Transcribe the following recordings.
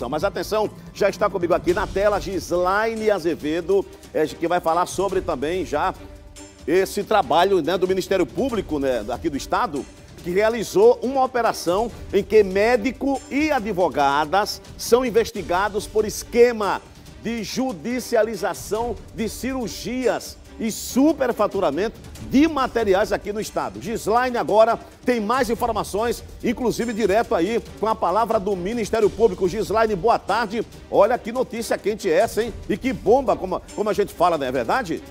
operação. Mas atenção, já está comigo aqui na tela Gislaine Azevedo, é, que vai falar sobre também já esse trabalho né, do Ministério Público né, aqui do Estado, que realizou uma operação em que médico e advogadas são investigados por esquema de judicialização de cirurgias e superfaturamento de materiais aqui no estado. Gislaine agora tem mais informações, inclusive direto aí com a palavra do Ministério Público. Gislaine, boa tarde. Olha que notícia quente é essa, hein? E que bomba, como, como a gente fala, não é verdade?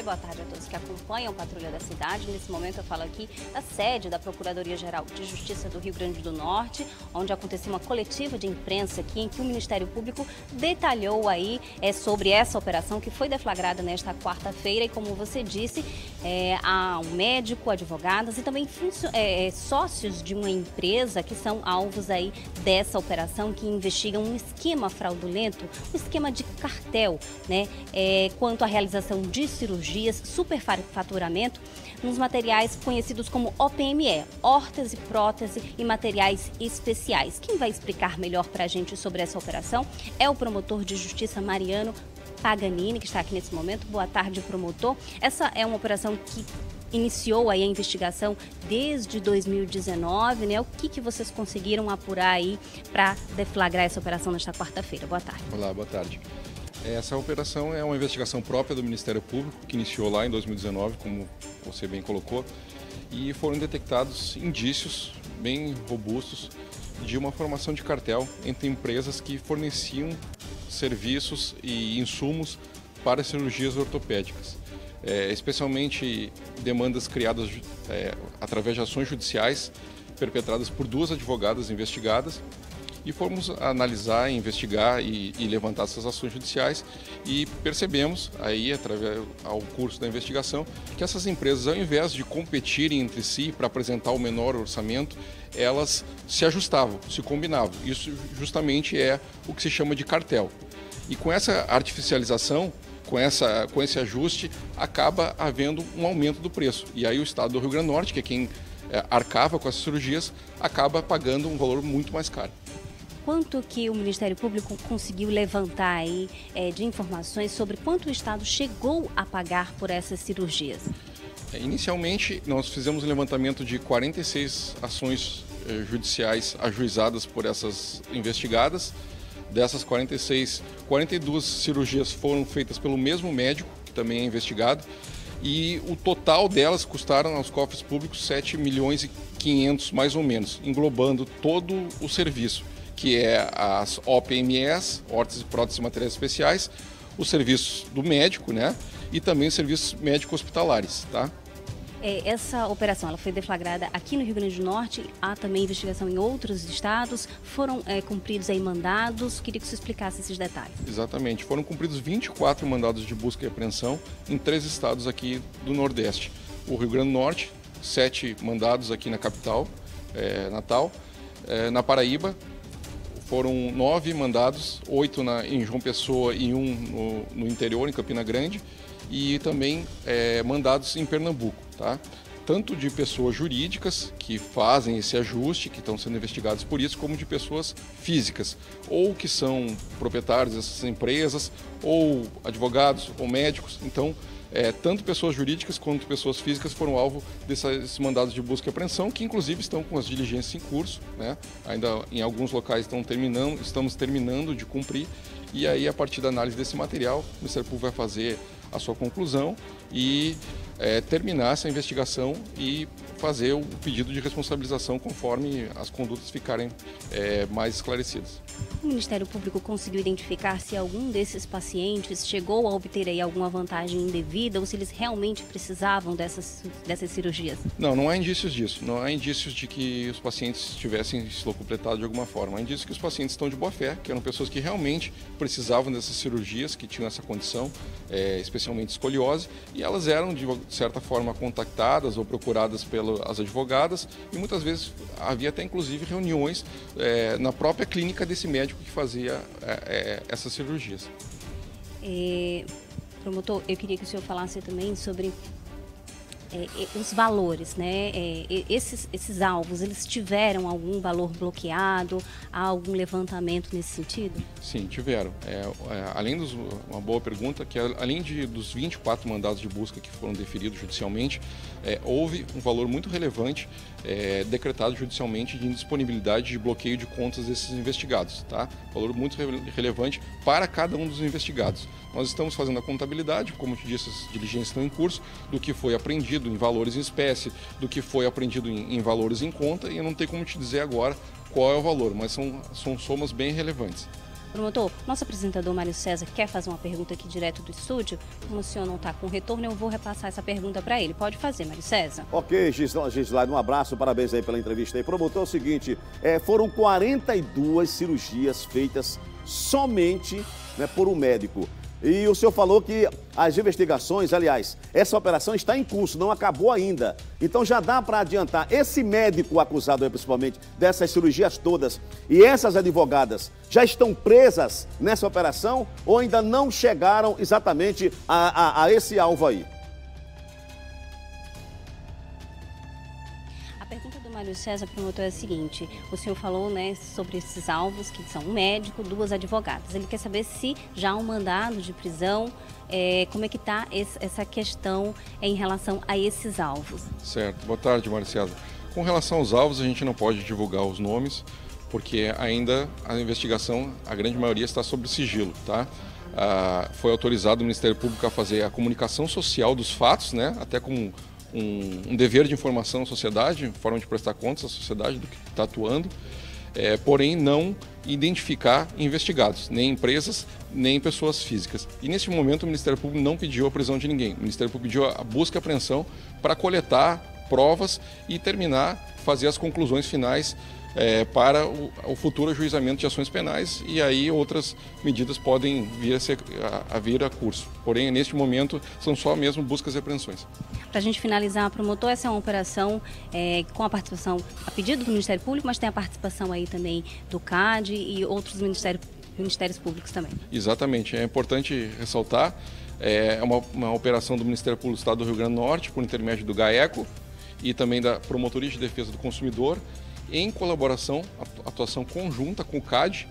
Boa tarde a todos que acompanham Patrulha da Cidade. Nesse momento eu falo aqui da sede da Procuradoria-Geral de Justiça do Rio Grande do Norte, onde aconteceu uma coletiva de imprensa aqui em que o Ministério Público detalhou aí é, sobre essa operação que foi deflagrada nesta quarta-feira. E como você disse, é, há um médico, advogadas e também é, sócios de uma empresa que são alvos aí dessa operação que investigam um esquema fraudulento, um esquema de cartel, né, é, quanto à realização de cirurgia cirurgias, superfaturamento nos materiais conhecidos como OPME, órtese, prótese e materiais especiais. Quem vai explicar melhor para a gente sobre essa operação é o promotor de justiça Mariano Paganini, que está aqui nesse momento. Boa tarde, promotor. Essa é uma operação que iniciou aí a investigação desde 2019, né? O que, que vocês conseguiram apurar aí para deflagrar essa operação nesta quarta-feira? Boa tarde. Olá, boa tarde. Essa operação é uma investigação própria do Ministério Público, que iniciou lá em 2019, como você bem colocou, e foram detectados indícios bem robustos de uma formação de cartel entre empresas que forneciam serviços e insumos para cirurgias ortopédicas, é, especialmente demandas criadas é, através de ações judiciais perpetradas por duas advogadas investigadas e fomos analisar, investigar e, e, levantar essas ações judiciais e percebemos aí através ao curso da investigação que essas empresas ao invés de competirem entre si para apresentar o menor orçamento elas se ajustavam, se combinavam. Isso justamente é o que se chama de cartel. E com essa artificialização com, essa, com esse ajuste, acaba havendo um aumento do preço. E aí o Estado do Rio Grande do Norte, que é quem é, arcava com essas cirurgias, acaba pagando um valor muito mais caro quanto que o Ministério Público conseguiu levantar aí é, de informações sobre quanto o Estado chegou a pagar por essas cirurgias? É, inicialmente, nós fizemos um levantamento de 46 ações eh, judiciais ajuizadas por essas investigadas. Dessas 46, 42 cirurgias foram feitas pelo mesmo médico, que também é investigado, e o total delas custaram aos cofres públicos 7 milhões e 500 mais ou menos, englobando todo o serviço que é as OPMS, órteses, próteses e materiais especiais, os serviços do médico, né? E também os serviços médico-hospitalares, tá? É, essa operação ela foi deflagrada aqui no Rio Grande do Norte, há também investigação em outros estados, foram é, cumpridos aí mandados, queria que você explicasse esses detalhes. Exatamente, foram cumpridos 24 mandados de busca e apreensão em três estados aqui do Nordeste. O Rio Grande do Norte, sete mandados aqui na capital, é, Natal, é, na Paraíba, foram nove mandados, oito na, em João Pessoa e um no, no interior, em Campina Grande, e também é, mandados em Pernambuco, tá? tanto de pessoas jurídicas que fazem esse ajuste, que estão sendo investigados por isso, como de pessoas físicas, ou que são proprietários dessas empresas, ou advogados, ou médicos. Então, é, tanto pessoas jurídicas quanto pessoas físicas foram alvo desses mandados de busca e apreensão, que inclusive estão com as diligências em curso, né? ainda em alguns locais estão terminando, estamos terminando de cumprir, e aí a partir da análise desse material, o Ministério Público vai fazer a sua conclusão e é, terminar essa investigação e fazer o pedido de responsabilização conforme as condutas ficarem é, mais esclarecidas. O Ministério Público conseguiu identificar se algum desses pacientes chegou a obter aí alguma vantagem indevida ou se eles realmente precisavam dessas, dessas cirurgias? Não, não há indícios disso. Não há indícios de que os pacientes tivessem se locupletado de alguma forma. Há indícios que os pacientes estão de boa fé, que eram pessoas que realmente precisavam dessas cirurgias, que tinham essa condição, é, especialmente escoliose, e elas eram de certa forma contactadas ou procuradas pelas advogadas e muitas vezes havia até inclusive reuniões é, na própria clínica desse médico que fazia é, essas cirurgias. É, promotor, eu queria que o senhor falasse também sobre é, os valores, né? É, esses, esses alvos, eles tiveram algum valor bloqueado? Há algum levantamento nesse sentido? Sim, tiveram. É, é, além dos, uma boa pergunta, que além de, dos 24 mandados de busca que foram deferidos judicialmente, é, houve um valor muito relevante é, decretado judicialmente de indisponibilidade de bloqueio de contas desses investigados, tá? Valor muito re relevante para cada um dos investigados. Nós estamos fazendo a contabilidade, como te disse, as diligências estão em curso, do que foi apreendido em valores em espécie, do que foi apreendido em, em valores em conta, e eu não tenho como te dizer agora qual é o valor, mas são, são somas bem relevantes. Promotor, nosso apresentador Mário César quer fazer uma pergunta aqui direto do estúdio. Como o senhor não está com retorno, eu vou repassar essa pergunta para ele. Pode fazer, Mário César. Ok, Gislaine, um abraço, parabéns aí pela entrevista aí. Promotor, é o seguinte, é, foram 42 cirurgias feitas somente né, por um médico. E o senhor falou que as investigações, aliás, essa operação está em curso, não acabou ainda. Então já dá para adiantar, esse médico acusado, principalmente, dessas cirurgias todas, e essas advogadas, já estão presas nessa operação ou ainda não chegaram exatamente a, a, a esse alvo aí? Mário César, promotor, é o seguinte: o senhor falou né, sobre esses alvos, que são um médico, duas advogadas. Ele quer saber se já há um mandado de prisão, é, como é que está essa questão em relação a esses alvos. Certo. Boa tarde, Mário César. Com relação aos alvos, a gente não pode divulgar os nomes, porque ainda a investigação, a grande maioria, está sob sigilo, tá? Ah, foi autorizado o Ministério Público a fazer a comunicação social dos fatos, né? Até com um, um, dever de informação à sociedade, forma de prestar contas à sociedade do que está atuando, é, porém não identificar investigados, nem empresas, nem pessoas físicas. E nesse momento o Ministério Público não pediu a prisão de ninguém. O Ministério Público pediu a busca e apreensão para coletar provas e terminar, fazer as conclusões finais é, para o, o, futuro ajuizamento de ações penais e aí outras medidas podem vir a, ser, a, a vir a curso. Porém, neste momento, são só mesmo buscas e apreensões. Para a gente finalizar, promotor, essa é uma operação é, com a participação, a pedido do Ministério Público, mas tem a participação aí também do CAD e outros ministérios, ministérios públicos também. Exatamente, é importante ressaltar, é uma, uma operação do Ministério Público do Estado do Rio Grande do Norte, por intermédio do GAECO e também da Promotoria de Defesa do Consumidor, em colaboração, atuação conjunta com o CAD,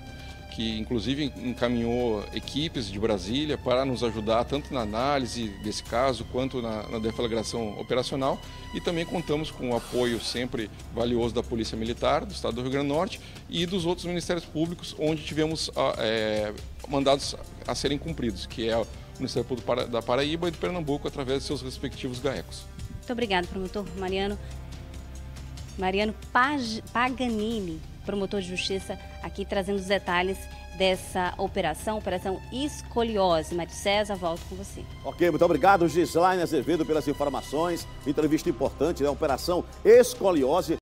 que inclusive encaminhou equipes de Brasília para nos ajudar tanto na análise desse caso quanto na, na deflagração operacional e também contamos com o apoio sempre valioso da Polícia Militar do Estado do Rio Grande do Norte e dos outros ministérios públicos onde tivemos é, mandados a serem cumpridos, que é o Ministério Público da Paraíba e do Pernambuco através de seus respectivos GAECOS. Muito obrigado, promotor Mariano. Mariano Paganini, promotor de justiça, aqui trazendo os detalhes dessa operação, operação escoliose. Mário César, volto com você. Ok, muito obrigado, Gislaine Azevedo, pelas informações. Entrevista importante, né? Operação escoliose.